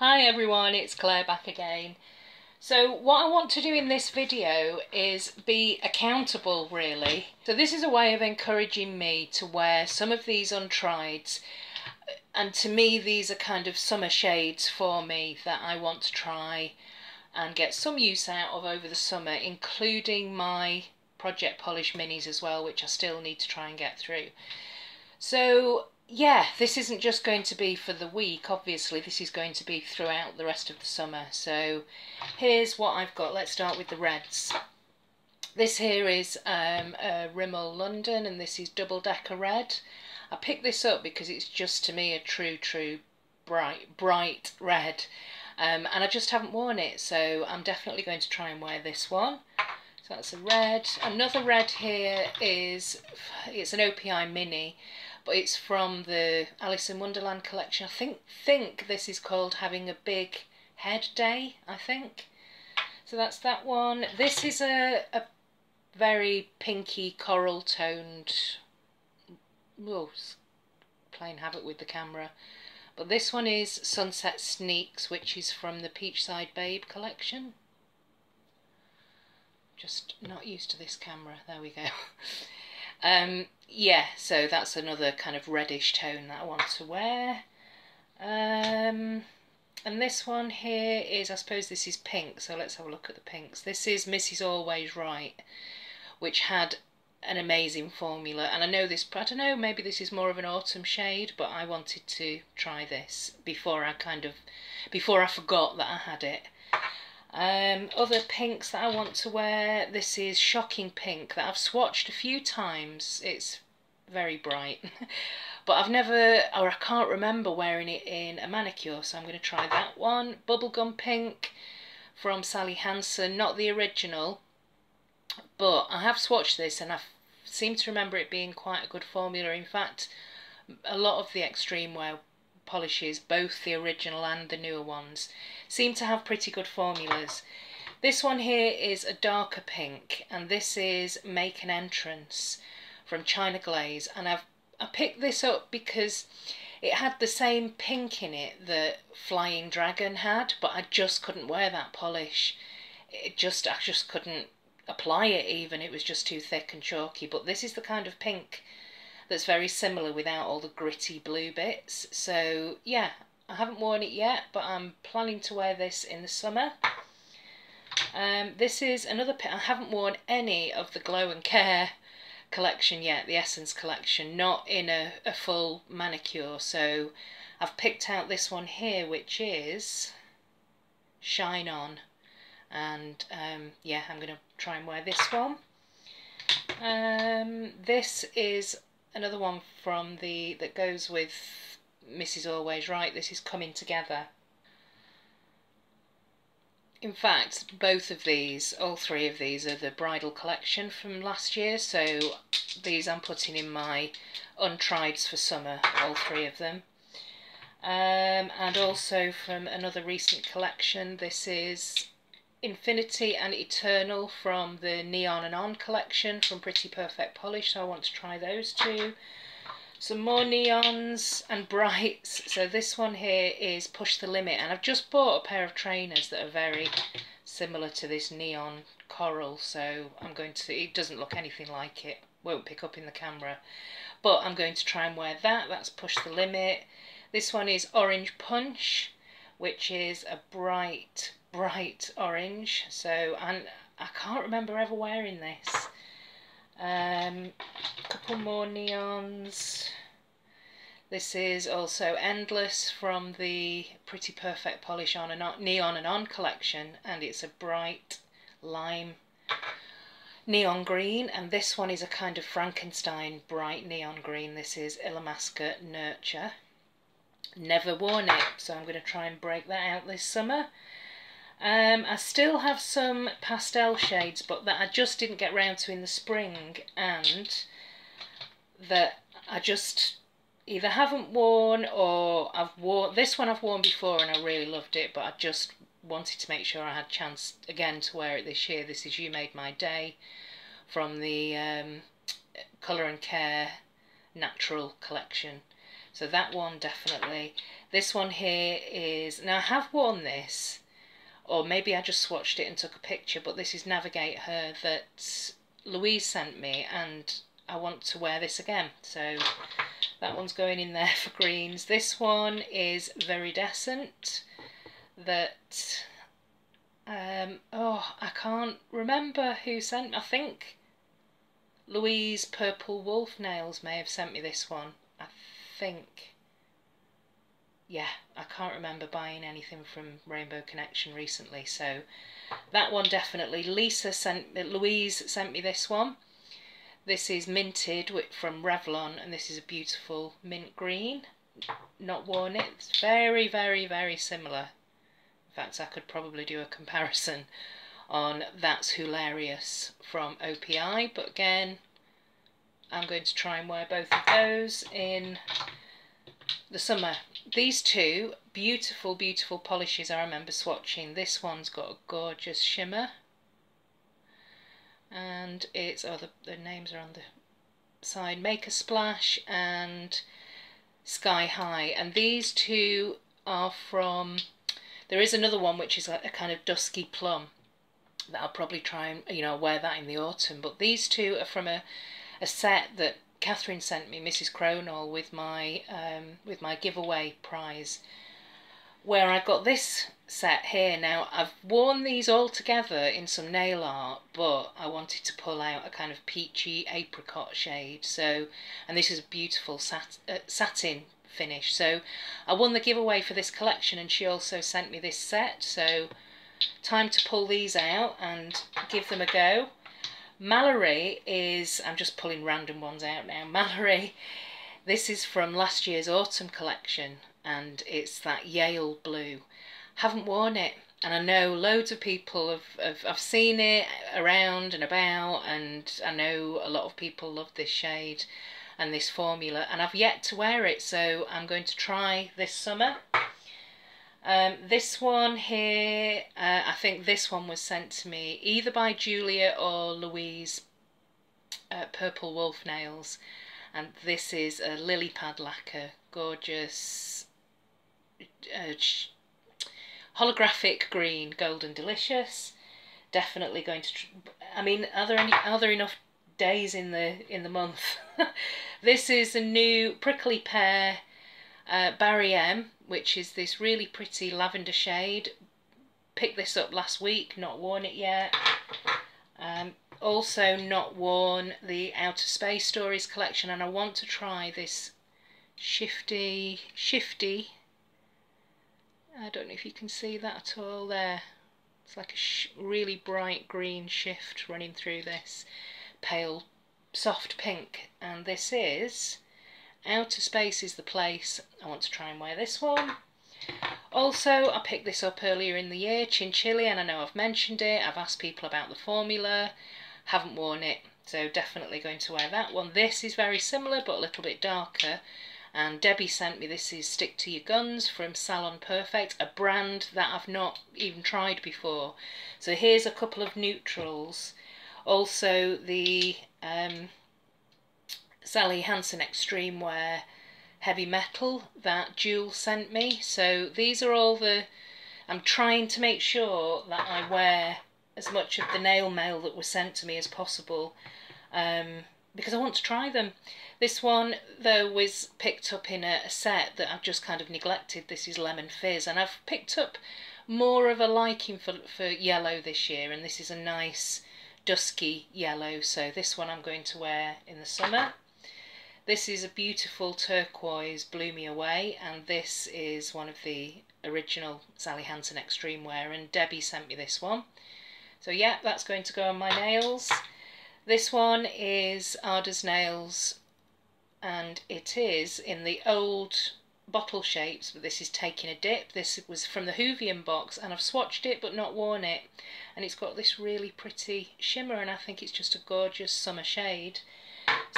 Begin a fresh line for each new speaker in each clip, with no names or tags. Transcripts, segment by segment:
Hi everyone, it's Clare back again. So what I want to do in this video is be accountable really. So this is a way of encouraging me to wear some of these untrieds and to me these are kind of summer shades for me that I want to try and get some use out of over the summer including my Project Polish minis as well which I still need to try and get through. So yeah, this isn't just going to be for the week, obviously, this is going to be throughout the rest of the summer. So here's what I've got. Let's start with the reds. This here is um, a Rimmel London and this is double decker red. I picked this up because it's just to me a true, true bright, bright red. Um, and I just haven't worn it, so I'm definitely going to try and wear this one. So that's a red. Another red here is, it's an OPI Mini but it's from the Alice in Wonderland collection. I think think this is called Having a Big Head Day, I think. So that's that one. This is a, a very pinky coral toned, oh, playing havoc with the camera. But this one is Sunset Sneaks, which is from the Peachside Babe collection. Just not used to this camera. There we go. Um, yeah, so that's another kind of reddish tone that I want to wear. Um, and this one here is, I suppose this is pink, so let's have a look at the pinks. This is Mrs. Always Right, which had an amazing formula. And I know this, I don't know, maybe this is more of an autumn shade, but I wanted to try this before I kind of, before I forgot that I had it. Um, other pinks that I want to wear, this is Shocking Pink that I've swatched a few times. It's very bright. but I've never, or I can't remember wearing it in a manicure, so I'm going to try that one. Bubblegum Pink from Sally Hansen, not the original, but I have swatched this and I seem to remember it being quite a good formula. In fact, a lot of the extreme wear polishes, both the original and the newer ones, seem to have pretty good formulas. This one here is a darker pink and this is Make an Entrance from China Glaze and I've I picked this up because it had the same pink in it that Flying Dragon had but I just couldn't wear that polish. It just I just couldn't apply it even it was just too thick and chalky but this is the kind of pink that's very similar without all the gritty blue bits. So yeah, I haven't worn it yet, but I'm planning to wear this in the summer. Um, this is another I haven't worn any of the Glow and Care collection yet, the Essence collection, not in a, a full manicure. So I've picked out this one here, which is Shine On. And um, yeah, I'm going to try and wear this one. Um, this is another one from the that goes with Mrs. Always Right. This is coming together. In fact, both of these, all three of these, are the bridal collection from last year. So these I'm putting in my untrieds for summer, all three of them. Um, and also from another recent collection, this is Infinity and Eternal from the Neon and On collection from Pretty Perfect Polish, so I want to try those two. Some more neons and brights. So this one here is Push the Limit, and I've just bought a pair of trainers that are very similar to this neon coral, so I'm going to, it doesn't look anything like it, won't pick up in the camera, but I'm going to try and wear that, that's Push the Limit. This one is Orange Punch, which is a bright bright orange. So, and I can't remember ever wearing this. Um, a couple more neons. This is also Endless from the Pretty Perfect Polish on and on, Neon and On collection, and it's a bright lime neon green, and this one is a kind of Frankenstein bright neon green. This is Illamasqua Nurture. Never worn it, so I'm going to try and break that out this summer. Um, I still have some pastel shades, but that I just didn't get round to in the spring, and that I just either haven't worn or I've worn. This one I've worn before and I really loved it, but I just wanted to make sure I had a chance again to wear it this year. This is You Made My Day from the um, Colour and Care Natural collection. So that one definitely. This one here is, now I have worn this, or maybe I just swatched it and took a picture, but this is Navigate Her that Louise sent me and I want to wear this again. So that one's going in there for greens. This one is Viridescent that, um, oh, I can't remember who sent I think Louise Purple Wolf Nails may have sent me this one. I think. Yeah, I can't remember buying anything from Rainbow Connection recently, so that one definitely. Lisa sent, uh, Louise sent me this one. This is minted from Revlon, and this is a beautiful mint green. Not worn it. It's very, very, very similar. In fact, I could probably do a comparison on That's Hilarious from OPI, but again, I'm going to try and wear both of those in the summer. These two beautiful, beautiful polishes I remember swatching. This one's got a gorgeous shimmer. And it's, oh, the, the names are on the side. Make a Splash and Sky High. And these two are from, there is another one which is a, a kind of dusky plum that I'll probably try and, you know, wear that in the autumn. But these two are from a, a set that Catherine sent me, Mrs. Cronall, with my um, with my giveaway prize, where I got this set here. Now I've worn these all together in some nail art, but I wanted to pull out a kind of peachy apricot shade. So, and this is a beautiful sat uh, satin finish. So, I won the giveaway for this collection, and she also sent me this set. So, time to pull these out and give them a go. Mallory is, I'm just pulling random ones out now. Mallory, this is from last year's autumn collection and it's that Yale blue. Haven't worn it and I know loads of people have, have I've seen it around and about and I know a lot of people love this shade and this formula and I've yet to wear it so I'm going to try this summer um, this one here, uh, I think this one was sent to me either by Julia or Louise uh, Purple Wolf Nails. And this is a lily pad lacquer, gorgeous, uh, holographic green, golden delicious. Definitely going to. I mean, are there any? Are there enough days in the in the month? this is a new prickly pear uh, Barry M which is this really pretty lavender shade. Picked this up last week, not worn it yet. Um, also not worn the Outer Space Stories collection and I want to try this shifty, shifty, I don't know if you can see that at all there. It's like a really bright green shift running through this pale soft pink and this is Outer Space is the place. I want to try and wear this one. Also, I picked this up earlier in the year, Chinchilla, and I know I've mentioned it. I've asked people about the formula. Haven't worn it, so definitely going to wear that one. This is very similar, but a little bit darker. And Debbie sent me, this is Stick to Your Guns from Salon Perfect, a brand that I've not even tried before. So here's a couple of neutrals. Also the um, Sally Hansen Extreme Wear Heavy Metal that Jewel sent me. So these are all the... I'm trying to make sure that I wear as much of the nail mail that was sent to me as possible um, because I want to try them. This one, though, was picked up in a, a set that I've just kind of neglected. This is Lemon Fizz, and I've picked up more of a liking for, for yellow this year, and this is a nice dusky yellow, so this one I'm going to wear in the summer. This is a beautiful turquoise Blew Me Away and this is one of the original Sally Hansen Extreme Wear and Debbie sent me this one. So yeah, that's going to go on my nails. This one is Arda's Nails and it is in the old bottle shapes but this is taking a dip. This was from the Hoovian box and I've swatched it but not worn it and it's got this really pretty shimmer and I think it's just a gorgeous summer shade.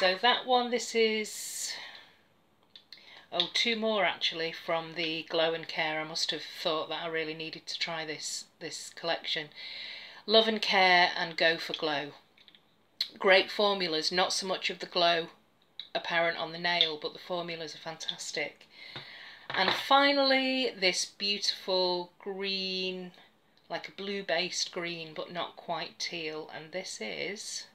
So that one, this is, oh, two more actually from the Glow and Care. I must have thought that I really needed to try this, this collection. Love and Care and Go for Glow. Great formulas, not so much of the glow apparent on the nail, but the formulas are fantastic. And finally, this beautiful green, like a blue-based green, but not quite teal. And this is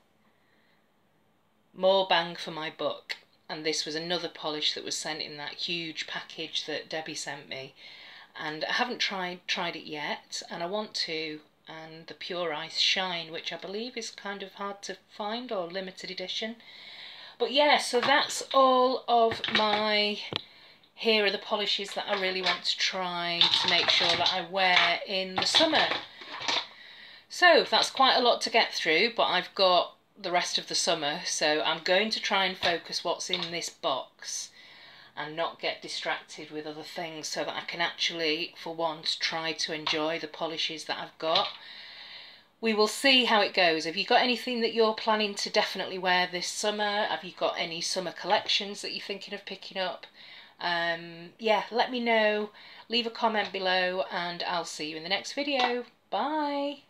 more bang for my buck. And this was another polish that was sent in that huge package that Debbie sent me. And I haven't tried tried it yet, and I want to. And the Pure Ice Shine, which I believe is kind of hard to find or limited edition. But yeah, so that's all of my here are the polishes that I really want to try to make sure that I wear in the summer. So that's quite a lot to get through, but I've got the rest of the summer, so I'm going to try and focus what's in this box and not get distracted with other things so that I can actually, for once, try to enjoy the polishes that I've got. We will see how it goes. Have you got anything that you're planning to definitely wear this summer? Have you got any summer collections that you're thinking of picking up? um, yeah, let me know. Leave a comment below and I'll see you in the next video. Bye!